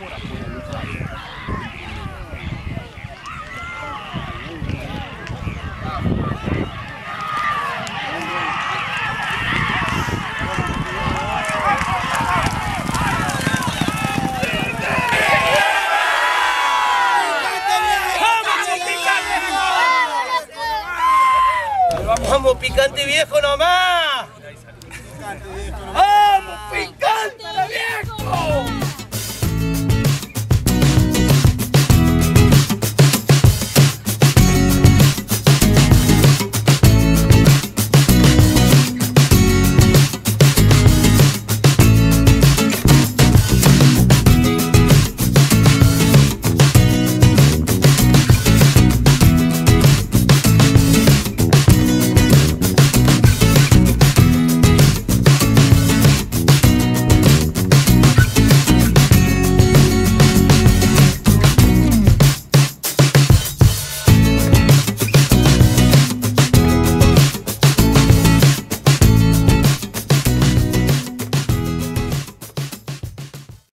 Por afuera. ¡Vamos, picante viejo nomás! ¡Vamos, picante!